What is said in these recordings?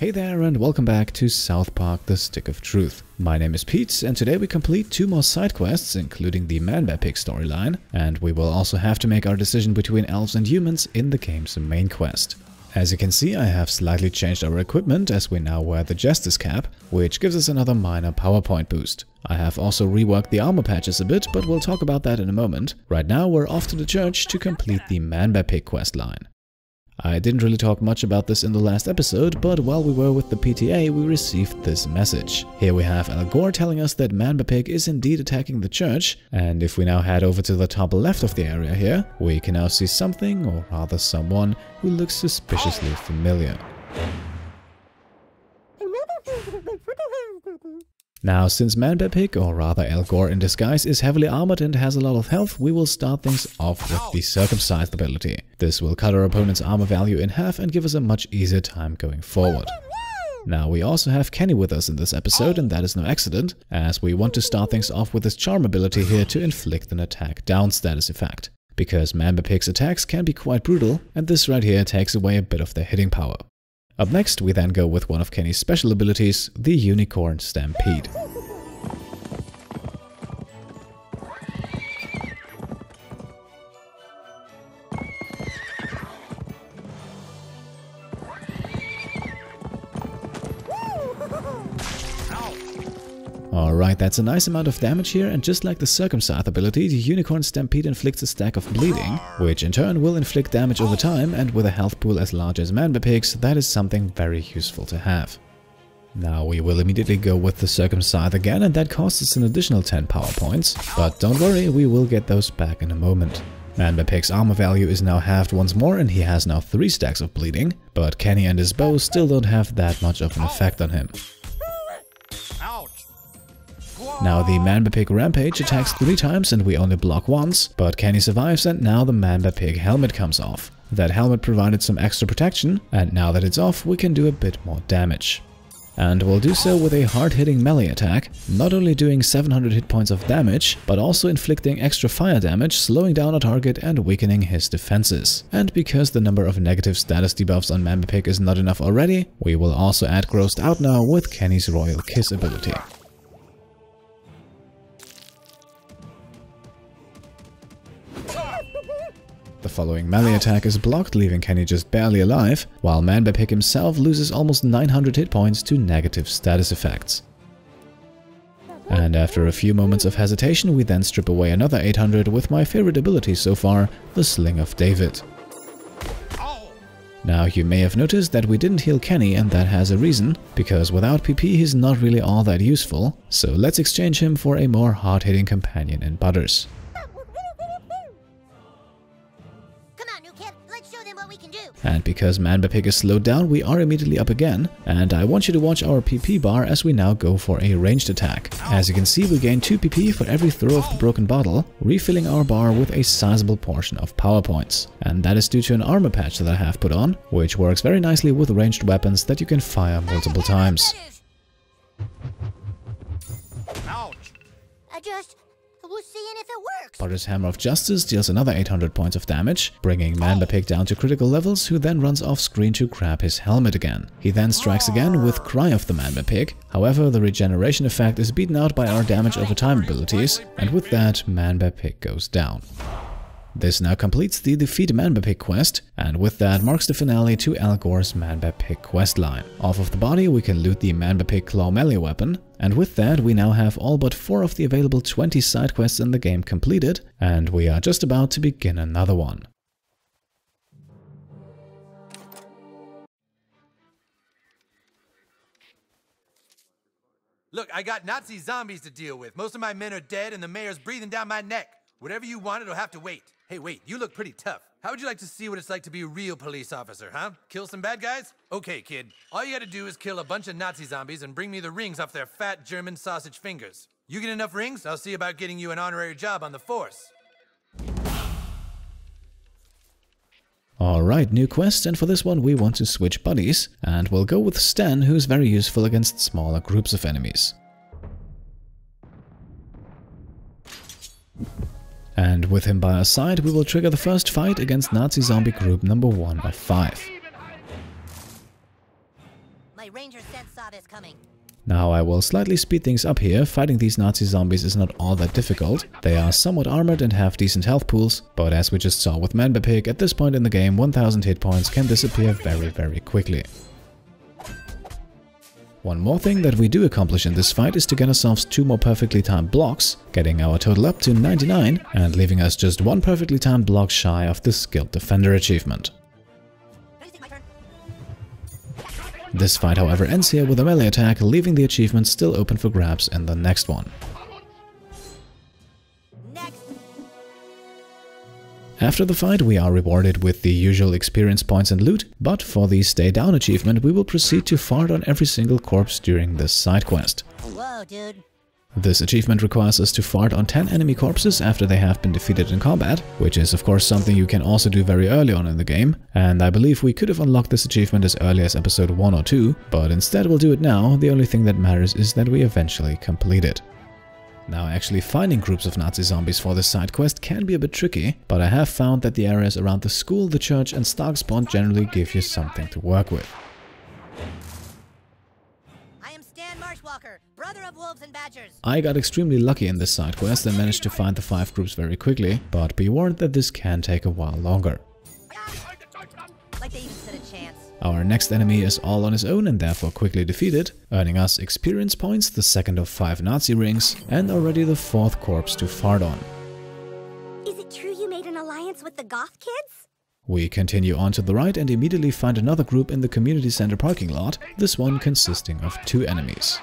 Hey there and welcome back to South Park The Stick of Truth. My name is Pete and today we complete two more side quests including the Man Bear Pig storyline and we will also have to make our decision between elves and humans in the game's main quest. As you can see I have slightly changed our equipment as we now wear the Justice Cap, which gives us another minor power point boost. I have also reworked the armor patches a bit, but we'll talk about that in a moment. Right now we're off to the church to complete the Man Bear Pig quest line. I didn't really talk much about this in the last episode, but while we were with the PTA we received this message. Here we have Al Gore telling us that Man Bear Pig is indeed attacking the church, and if we now head over to the top left of the area here, we can now see something, or rather someone, who looks suspiciously familiar. Now, since Man Bear Pig, or rather Al Gore in disguise, is heavily armored and has a lot of health, we will start things off with the Circumcised ability. This will cut our opponent's armor value in half and give us a much easier time going forward. Now, we also have Kenny with us in this episode, and that is no accident, as we want to start things off with his Charm ability here to inflict an attack down status effect. Because Man Bear Pig's attacks can be quite brutal, and this right here takes away a bit of their hitting power. Up next, we then go with one of Kenny's special abilities, the Unicorn Stampede. Alright, that's a nice amount of damage here, and just like the Circumcised ability, the Unicorn Stampede inflicts a stack of bleeding, which in turn will inflict damage over time, and with a health pool as large as Man Bear Pig's, that is something very useful to have. Now we will immediately go with the Circumcised again, and that costs us an additional 10 power points, but don't worry, we will get those back in a moment. Man Bear Pig's armor value is now halved once more and he has now 3 stacks of bleeding, but Kenny and his bow still don't have that much of an effect on him. Now the Man Bear Pig Rampage attacks three times and we only block once, but Kenny survives and now the Man Bear Pig helmet comes off. That helmet provided some extra protection, and now that it's off we can do a bit more damage. And we'll do so with a hard-hitting melee attack, not only doing 700 hit points of damage, but also inflicting extra fire damage, slowing down a target and weakening his defenses. And because the number of negative status debuffs on Man Bear Pig is not enough already, we will also add Grossed Out now with Kenny's Royal Kiss ability. The following melee oh. attack is blocked, leaving Kenny just barely alive, while Man Pig himself loses almost 900 hit points to negative status effects. And after a few moments of hesitation, we then strip away another 800 with my favorite ability so far, the Sling of David. Oh. Now you may have noticed that we didn't heal Kenny and that has a reason, because without PP he's not really all that useful, so let's exchange him for a more hard-hitting companion in Butters. And because Man Bear Pig is slowed down, we are immediately up again, and I want you to watch our PP bar as we now go for a ranged attack. As you can see, we gain 2 PP for every throw of the broken bottle, refilling our bar with a sizable portion of power points. And that is due to an armor patch that I have put on, which works very nicely with ranged weapons that you can fire multiple times. Ouch! I just seeing if it works. Butters Hammer of Justice deals another 800 points of damage, bringing Man Bear Pig down to critical levels, who then runs off screen to grab his helmet again. He then strikes again with Cry of the Man Bear Pig, however the regeneration effect is beaten out by our damage over time abilities, and with that Man Bear Pig goes down. This now completes the Defeat Man Pig quest, and with that marks the finale to Al Gore's Man Pig quest line. Off of the body we can loot the Man Pig Claw melee weapon, and with that we now have all but 4 of the available 20 side quests in the game completed, and we are just about to begin another one. Look, I got Nazi zombies to deal with. Most of my men are dead and the mayor's breathing down my neck. Whatever you want, it'll have to wait. Hey, wait, you look pretty tough. How would you like to see what it's like to be a real police officer, huh? Kill some bad guys? Okay, kid. All you gotta do is kill a bunch of Nazi zombies and bring me the rings off their fat German sausage fingers. You get enough rings, I'll see about getting you an honorary job on the force. Alright, new quest, and for this one we want to switch buddies, and we'll go with Stan, who's very useful against smaller groups of enemies. And with him by our side, we will trigger the first fight against Nazi zombie group number 1 of 5. My Now I will slightly speed things up here, fighting these Nazi zombies is not all that difficult. They are somewhat armored and have decent health pools, but as we just saw with Man Bear Pig, at this point in the game 1000 hit points can disappear very very quickly. One more thing that we do accomplish in this fight is to get ourselves two more perfectly timed blocks, getting our total up to 99 and leaving us just one perfectly timed block shy of the Skilled Defender achievement. This fight however ends here with a melee attack, leaving the achievement still open for grabs in the next one. After the fight, we are rewarded with the usual experience points and loot, but for the Stay Down achievement, we will proceed to fart on every single corpse during this side quest. Whoa, dude. This achievement requires us to fart on 10 enemy corpses after they have been defeated in combat, which is of course something you can also do very early on in the game, and I believe we could have unlocked this achievement as early as episode 1 or 2, but instead we'll do it now, the only thing that matters is that we eventually complete it. Now actually finding groups of Nazi zombies for this side quest can be a bit tricky, but I have found that the areas around the school, the church and Stark's Pond generally give you something to work with. I am Stan Marshwalker, brother of wolves and badgers. I got extremely lucky in this side quest and managed to find the five groups very quickly, but be warned that this can take a while longer. Like Our next enemy is all on his own and therefore quickly defeated, earning us experience points, the second of five Nazi rings, and already the fourth corpse to fart on. Is it true you made an alliance with the goth kids? We continue on to the right and immediately find another group in the community center parking lot, this one consisting of two enemies.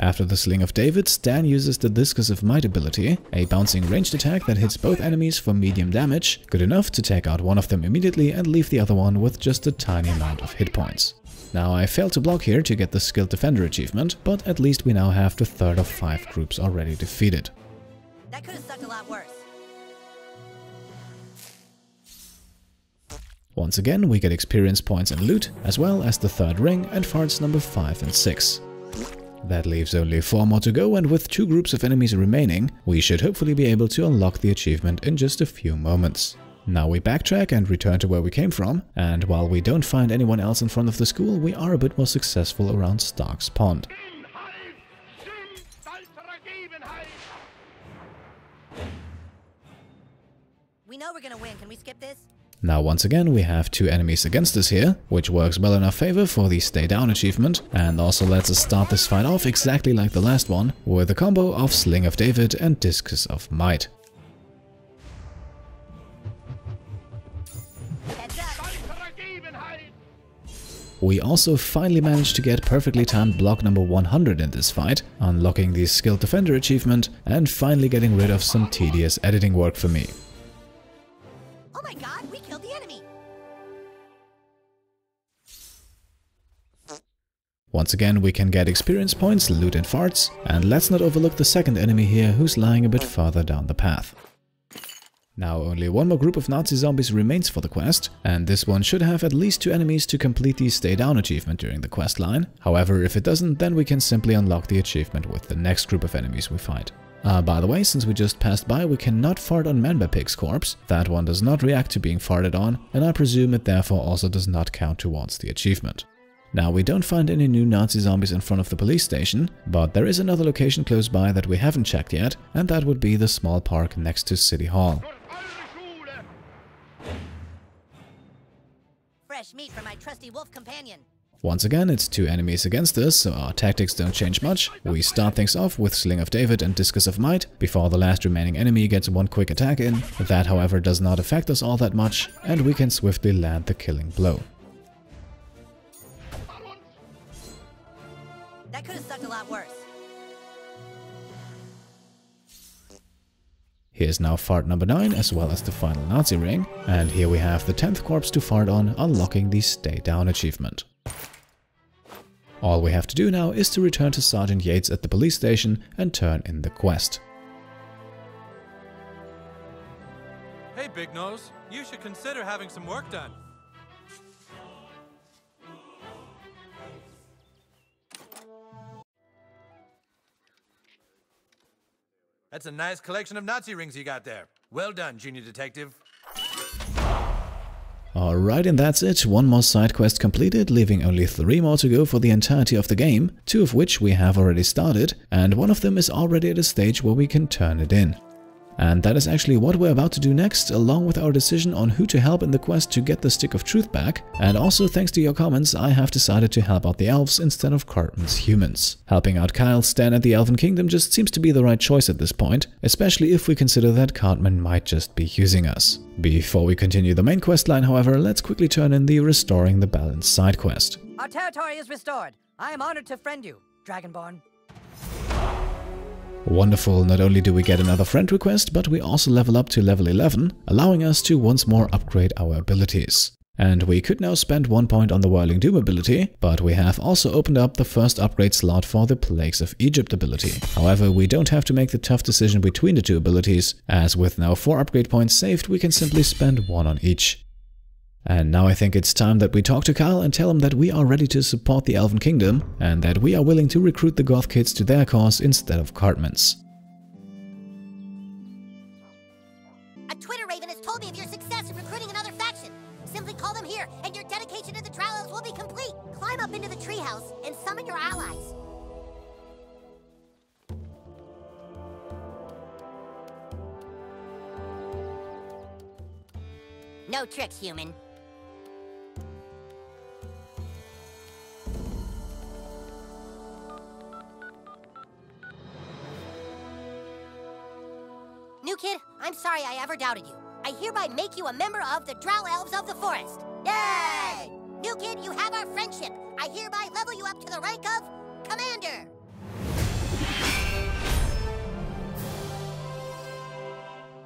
After the Sling of David, Stan uses the Discus of Might ability, a bouncing ranged attack that hits both enemies for medium damage, good enough to take out one of them immediately and leave the other one with just a tiny amount of hit points. Now I failed to block here to get the Skilled Defender achievement, but at least we now have the third of five groups already defeated. That could have sucked a lot worse. Once again, we get experience points and loot, as well as the third ring and farts number 5 and 6. That leaves only 4 more to go and with two groups of enemies remaining, we should hopefully be able to unlock the achievement in just a few moments. Now we backtrack and return to where we came from, and while we don't find anyone else in front of the school, we are a bit more successful around Stark's Pond. We know we're gonna win. Can we skip this? Now once again we have two enemies against us here, which works well in our favor for the Stay Down achievement, and also lets us start this fight off exactly like the last one, with a combo of Sling of David and Discus of Might. We also finally managed to get perfectly timed block number 100 in this fight, unlocking the Skilled Defender achievement and finally getting rid of some tedious editing work for me. Oh my god, Once again we can get experience points, loot and farts, and let's not overlook the second enemy here who's lying a bit farther down the path. Now only one more group of Nazi zombies remains for the quest, and this one should have at least two enemies to complete the Stay Down achievement during the quest line. However, if it doesn't, then we can simply unlock the achievement with the next group of enemies we fight. Uh, by the way, since we just passed by, we cannot fart on Man Bear Pig's corpse. That one does not react to being farted on, and I presume it therefore also does not count towards the achievement. Now, we don't find any new Nazi zombies in front of the police station, but there is another location close by that we haven't checked yet, and that would be the small park next to City Hall. Fresh meat from my trusty wolf companion. Once again, it's two enemies against us, so our tactics don't change much. We start things off with Sling of David and Discus of Might before the last remaining enemy gets one quick attack in. That, however, does not affect us all that much, and we can swiftly land the killing blow. Lot worse. Here's now fart number 9 as well as the final Nazi ring, and here we have the 10th corpse to fart on, unlocking the Stay Down achievement. All we have to do now is to return to Sergeant Yates at the police station and turn in the quest. Hey, Big Nose, you should consider having some work done. That's a nice collection of Nazi rings you got there. Well done, Junior Detective. Alright, and that's it. One more side quest completed, leaving only three more to go for the entirety of the game, two of which we have already started, and one of them is already at a stage where we can turn it in. And that is actually what we're about to do next, along with our decision on who to help in the quest to get the Stick of Truth back. And also thanks to your comments, I have decided to help out the elves instead of Cartman's humans. Helping out Kyle Stan at the Elven Kingdom just seems to be the right choice at this point, especially if we consider that Cartman might just be using us. Before we continue the main quest line, however, let's quickly turn in the Restoring the Balance side quest. Our territory is restored. I am honored to friend you, Dragonborn. Wonderful, not only do we get another friend request, but we also level up to level 11, allowing us to once more upgrade our abilities. And we could now spend one point on the Whirling Doom ability, but we have also opened up the first upgrade slot for the Plagues of Egypt ability. However, we don't have to make the tough decision between the two abilities, as with now 4 upgrade points saved, we can simply spend one on each. And now I think it's time that we talk to Kyle and tell him that we are ready to support the Elven Kingdom and that we are willing to recruit the Goth kids to their cause instead of Cartman's. A Twitter Raven has told me of your success in recruiting another faction. Simply call them here, and your dedication to the Drow will be complete. Climb up into the treehouse and summon your allies. No tricks, human. Kid, I'm sorry I ever doubted you. I hereby make you a member of the Drow Elves of the Forest. Yay! New kid, you have our friendship. I hereby level you up to the rank of Commander.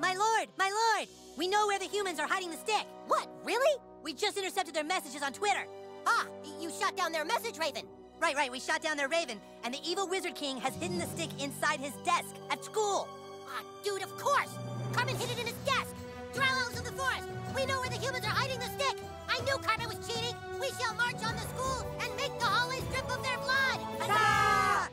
My lord, my lord! We know where the humans are hiding the stick. What, really? We just intercepted their messages on Twitter. Ah, you shot down their message, Raven. Right, right, we shot down their raven, and the evil Wizard King has hidden the stick inside his desk at school. Ah, dude, of course. Cartman hid it in his desk. Drow Elves of the Forest. We know where the humans are hiding the stick. I knew Cartman was cheating. We shall march on the school and make the hallways drip of their blood. Huzzah!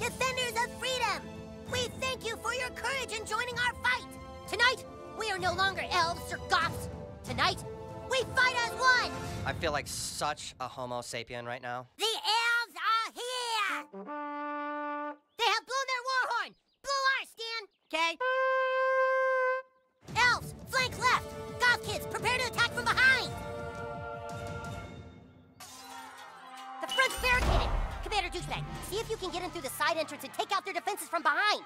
Defenders of freedom! We thank you for your courage in joining our fight! Tonight, we are no longer elves or goths. Tonight, we fight as one! I feel like such a Homo sapien right now. The elves are here! They have blown their war horn! Blow ours, Stan! Okay? Elves, flank left! Goth kids, prepare to attack from behind! The front's barricaded! Commander Douchebag, see if you can get in through the side entrance and take out their defenses from behind!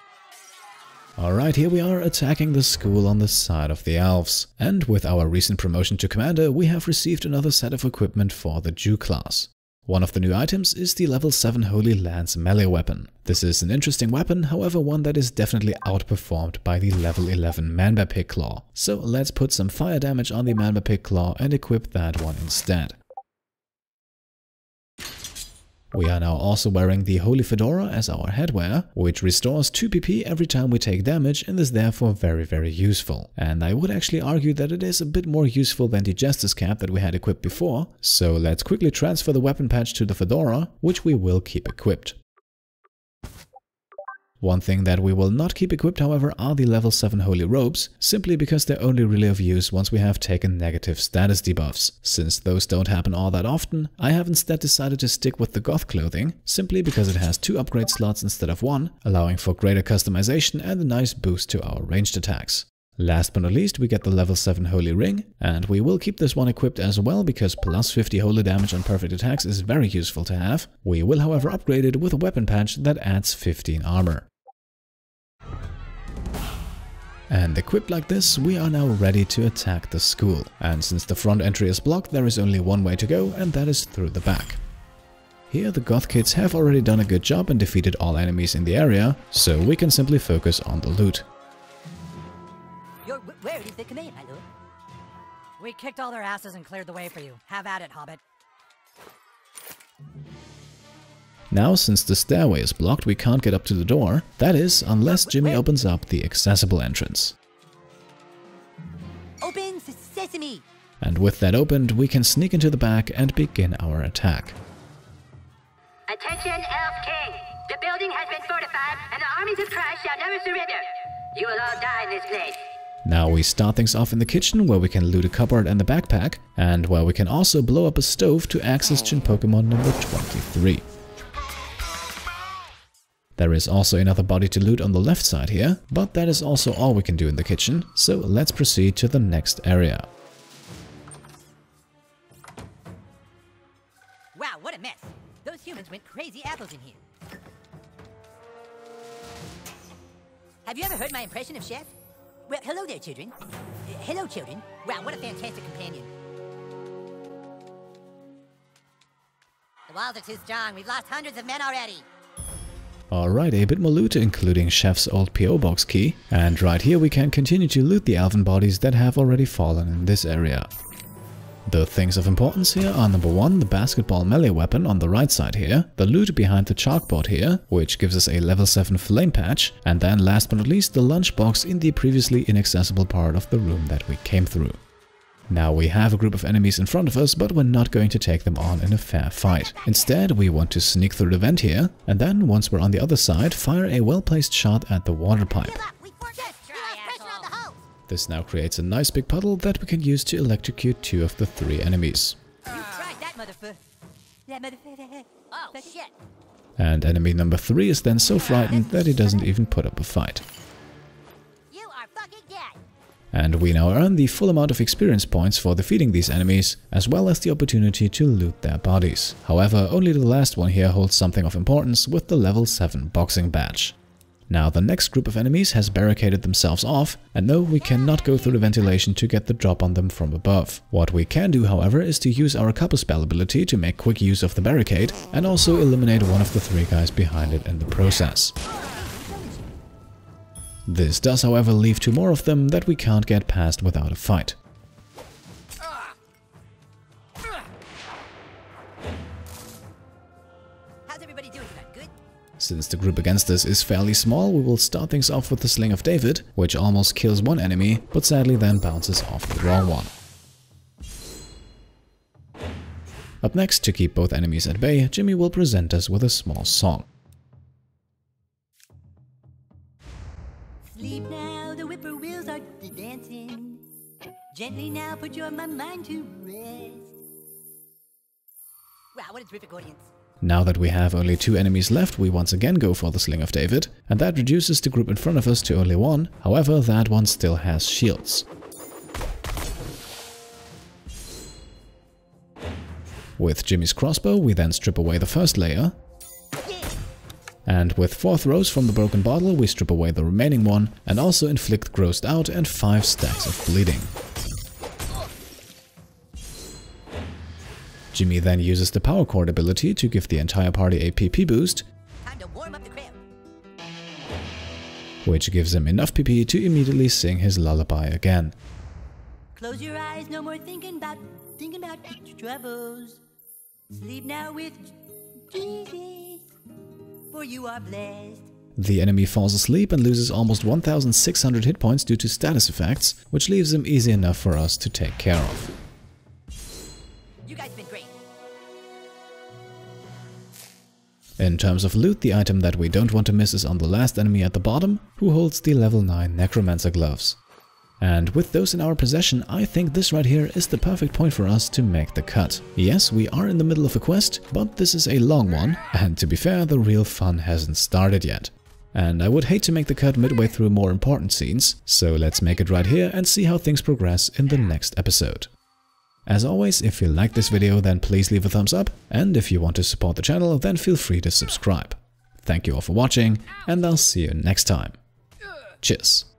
Alright, here we are attacking the school on the side of the elves. And with our recent promotion to commander, we have received another set of equipment for the Jew class. One of the new items is the level 7 Holy Lance melee weapon. This is an interesting weapon, however one that is definitely outperformed by the level 11 Manbear Pig Claw. So let's put some fire damage on the Manbear Pig Claw and equip that one instead. We are now also wearing the Holy Fedora as our headwear, which restores 2 PP every time we take damage and is therefore very very useful. And I would actually argue that it is a bit more useful than the Justice Cap that we had equipped before, so let's quickly transfer the weapon patch to the Fedora, which we will keep equipped. One thing that we will not keep equipped however are the level 7 holy robes, simply because they're only really of use once we have taken negative status debuffs. Since those don't happen all that often, I have instead decided to stick with the goth clothing, simply because it has two upgrade slots instead of one, allowing for greater customization and a nice boost to our ranged attacks. Last but not least, we get the level 7 Holy Ring, and we will keep this one equipped as well because plus 50 holy damage on perfect attacks is very useful to have. We will however upgrade it with a weapon patch that adds 15 armor. And equipped like this, we are now ready to attack the school. And since the front entry is blocked, there is only one way to go, and that is through the back. Here the Goth kids have already done a good job and defeated all enemies in the area, so we can simply focus on the loot. Your wh- where is the command, my lord? We kicked all their asses and cleared the way for you. Have at it, Hobbit. Now, since the stairway is blocked, we can't get up to the door. That is, unless Jimmy opens up the accessible entrance. Open sesame! And with that opened, we can sneak into the back and begin our attack. Attention, Elf King! The building has been fortified, and the armies of Christ shall never surrender. You will all die in this place. Now we start things off in the kitchen where we can loot a cupboard and the backpack, and where we can also blow up a stove to access Chinpokomon number 23. There is also another body to loot on the left side here, but that is also all we can do in the kitchen, so let's proceed to the next area. Wow, what a mess. Those humans went crazy apples in here. Have you ever heard my impression of Chef? Well, hello there, children. Uh, hello, children. Wow, what a fantastic companion. The walls are too strong. We've lost hundreds of men already. Alright, a bit more loot, including Chef's old PO box key, and right here we can continue to loot the elven bodies that have already fallen in this area. The things of importance here are number 1, the basketball melee weapon on the right side here, the loot behind the chalkboard here, which gives us a level 7 flame patch, and then last but not least the lunchbox in the previously inaccessible part of the room that we came through. Now we have a group of enemies in front of us, but we're not going to take them on in a fair fight. Instead, we want to sneak through the vent here, and then, once we're on the other side, fire a well-placed shot at the water pipe. Give up. We forced Just You try, lost pressure on the asshole. hose. This now creates a nice big puddle that we can use to electrocute two of the three enemies. You tried that, motherfucker. That motherfucker. Oh, shit. And enemy number three is then so ah, frightened that he doesn't even put up a fight. And we now earn the full amount of experience points for defeating these enemies, as well as the opportunity to loot their bodies. However, only the last one here holds something of importance with the level 7 boxing badge. Now the next group of enemies has barricaded themselves off, and no, we cannot go through the ventilation to get the drop on them from above. What we can do, however, is to use our Cup-a-Spell ability to make quick use of the barricade, and also eliminate one of the three guys behind it in the process. This does, however, leave two more of them that we can't get past without a fight. How's everybody doing? Good? Since the group against us is fairly small, we will start things off with the Sling of David, which almost kills one enemy, but sadly then bounces off the wrong one. Up next, to keep both enemies at bay, Jimmy will present us with a small song. Gently now, put your my mind to rest. Wow, what a terrific audience. Now that we have only two enemies left, we once again go for the Sling of David, and that reduces the group in front of us to only one, however that one still has shields. With Jimmy's crossbow, we then strip away the first layer, and with four throws from the broken bottle, we strip away the remaining one, and also inflict grossed out and five stacks of bleeding. Jimmy then uses the power chord ability to give the entire party a PP boost, Time to warm up the crowd. which gives him enough PP to immediately sing his lullaby again. Close your eyes, no more thinking about thinking about troubles. Sleep now with Jesus, for you are blessed. The enemy falls asleep and loses almost 1600 hit points due to status effects, which leaves him easy enough for us to take care of. In terms of loot, the item that we don't want to miss is on the last enemy at the bottom, who holds the level 9 Necromancer gloves. And with those in our possession, I think this right here is the perfect point for us to make the cut. Yes, we are in the middle of a quest, but this is a long one, and to be fair, the real fun hasn't started yet. And I would hate to make the cut midway through more important scenes, so let's make it right here and see how things progress in the next episode. As always, if you liked this video then please leave a thumbs up, and if you want to support the channel then feel free to subscribe. Thank you all for watching, and I'll see you next time. Cheers.